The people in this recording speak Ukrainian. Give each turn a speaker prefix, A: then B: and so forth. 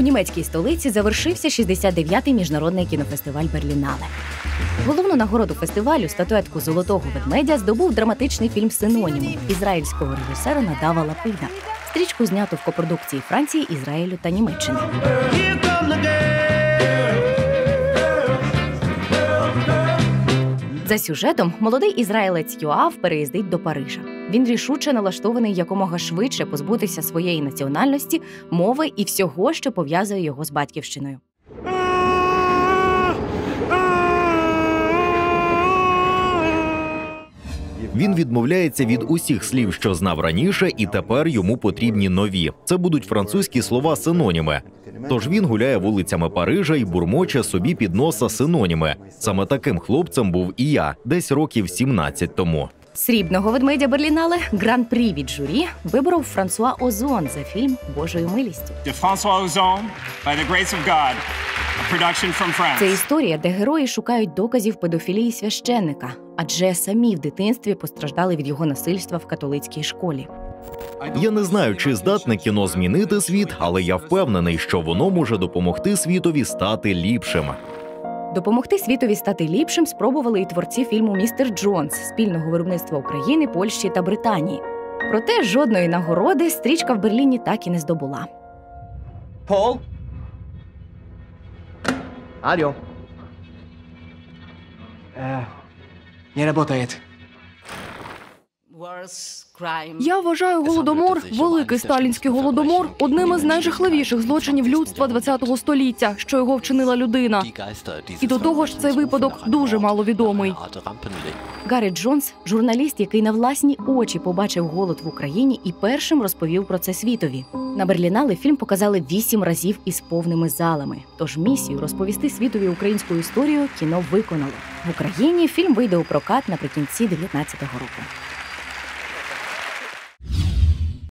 A: німецькій столиці завершився 69-й міжнародний кінофестиваль Берлінале. Головну нагороду фестивалю статуетку золотого ведмедя здобув драматичний фільм Синонім ізраїльського режисера Надава Лапида. Стрічку знято в копродукції Франції, Ізраїлю та Німеччини. За сюжетом молодий ізраїлець Йоав переїздить до Парижа. Він рішуче налаштований якомога швидше позбутися своєї національності, мови і всього, що пов'язує його з батьківщиною.
B: Він відмовляється від усіх слів, що знав раніше, і тепер йому потрібні нові. Це будуть французькі слова синоніми. Тож він гуляє вулицями Парижа і бурмоче собі під носа синоніми. Саме таким хлопцем був і я, десь років 17 тому.
A: Срібного ведмедя Берлінале гран-прі від журі виборов Франсуа Озон за фільм Божою милістю.
C: Francois Ozon, by the grace of God, a production from France.
A: Це історія, де герої шукають доказів педофілії священника, адже самі в дитинстві постраждали від його насильства в католицькій школі.
B: Я не знаю, чи здатне кіно змінити світ, але я впевнений, що воно може допомогти світові стати ліпшим.
A: Допомогти світові стати ліпшим спробували і творці фільму Містер Джонс спільного виробництва України, Польщі та Британії. Проте жодної нагороди стрічка в Берліні так і не здобула.
D: Пол. Алло. Е, не работает.
E: Я вважаю голодомор, великий сталінський голодомор, одним із найжахливіших злочинів людства ХХ століття, що його вчинила людина.
F: І до того ж, цей випадок дуже маловідомий.
A: Гаррі Джонс, журналіст, який на власні очі побачив голод в Україні і першим розповів про це світові. На Берлінале фільм показали вісім разів із повними залами. Тож місію розповісти світові українську історію кіно виконало в Україні. Фільм вийде у прокат наприкінці 2019 року.